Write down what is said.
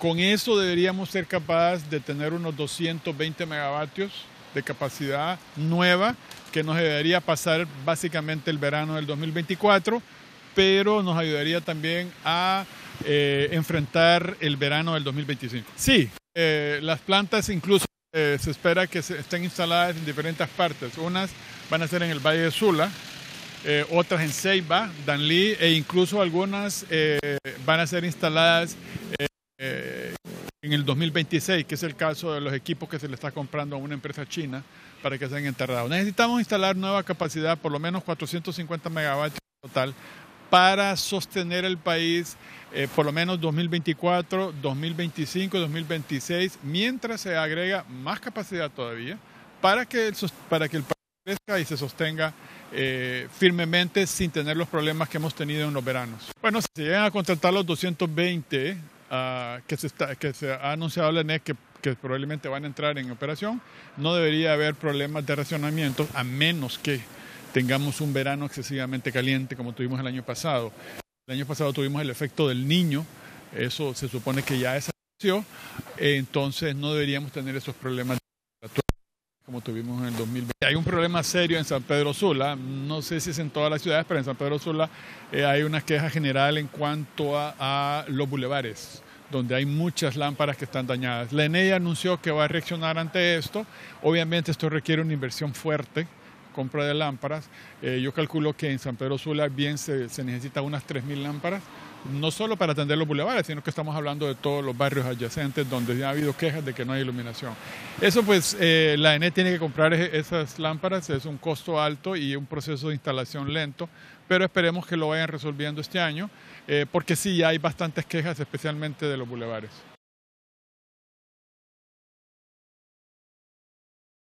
Con eso deberíamos ser capaces de tener unos 220 megavatios de capacidad nueva que nos debería pasar básicamente el verano del 2024, pero nos ayudaría también a eh, enfrentar el verano del 2025. Sí, eh, las plantas incluso eh, se espera que estén instaladas en diferentes partes. Unas van a ser en el Valle de Sula, otras en Ceiba, Danlí e incluso algunas van a ser instaladas en el 2026, que es el caso de los equipos que se le está comprando a una empresa china para que sean enterrados. Necesitamos instalar nueva capacidad, por lo menos 450 megavatios total, para sostener el país eh, por lo menos 2024, 2025, 2026, mientras se agrega más capacidad todavía para que el, para que el país crezca y se sostenga eh, firmemente sin tener los problemas que hemos tenido en los veranos. Bueno, si llegan a contratar los 220 que, se está, que se ha anunciado la ENEC que, que, probablemente van a entrar en operación, no debería haber problemas de racionamiento a menos que tengamos un verano excesivamente caliente como tuvimos el año pasado. El año pasado tuvimos el efecto del niño, eso se supone que ya desapareció, entonces no deberíamos tener esos problemas como tuvimos en el 2020. Hay un problema serio en San Pedro Sula, no sé si es en todas las ciudades, pero en San Pedro Sula eh, hay una queja general en cuanto a, los bulevares donde hay muchas lámparas que están dañadas. La ENEA anunció que va a reaccionar ante esto. Obviamente esto requiere una inversión fuerte, compra de lámparas. Eh, yo calculo que en San Pedro Sula bien se, necesita unas 3.000 lámparas no solo para atender los bulevares, sino que estamos hablando de todos los barrios adyacentes donde ya ha habido quejas de que no hay iluminación. Eso pues eh, la ENE tiene que comprar esas lámparas, es un costo alto y un proceso de instalación lento, pero esperemos que lo vayan resolviendo este año, eh, porque sí, ya hay bastantes quejas, especialmente de los bulevares.